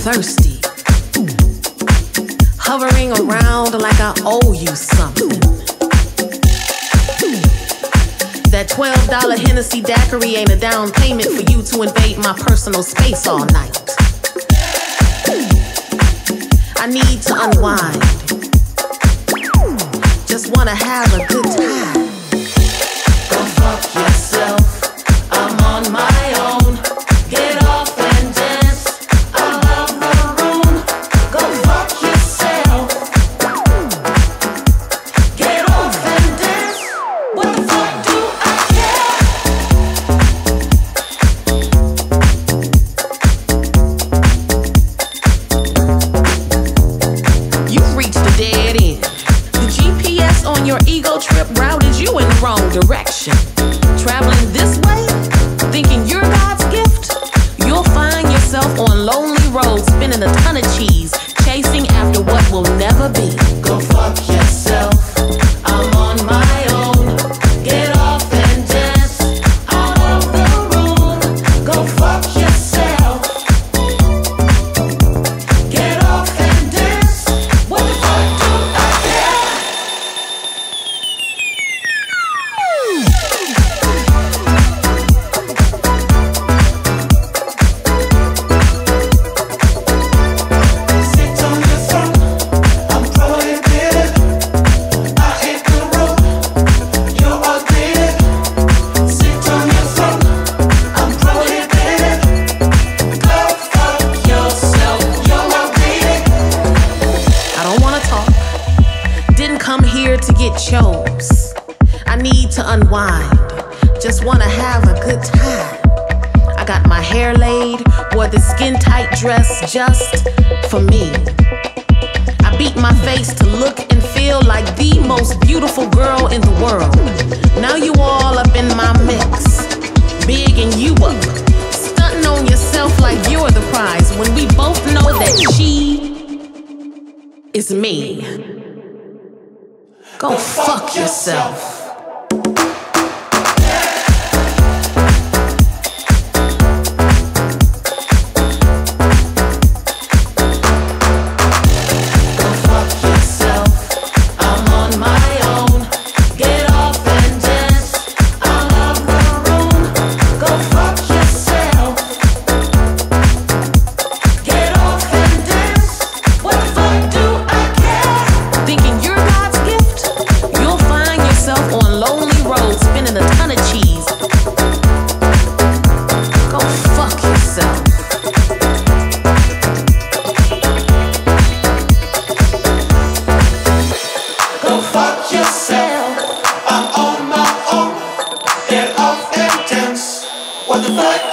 thirsty. Hovering around like I owe you something. That $12 Hennessy daiquiri ain't a down payment for you to invade my personal space all night. I need to unwind. Just wanna have a good time. Trip routed you in the wrong direction. Traveling this way, thinking you're God's gift, you'll find yourself on lonely roads spinning a ton of cheese, chasing after what will never be. Go fuck yourself. Come here to get chose. I need to unwind. Just wanna have a good time. I got my hair laid, wore the skin tight dress just for me. I beat my face to look and feel like the most beautiful girl in the world. Now you all up in my mix, bigging you up, stunting on yourself like you're the prize when we both know that she is me. Go fuck yourself. fuck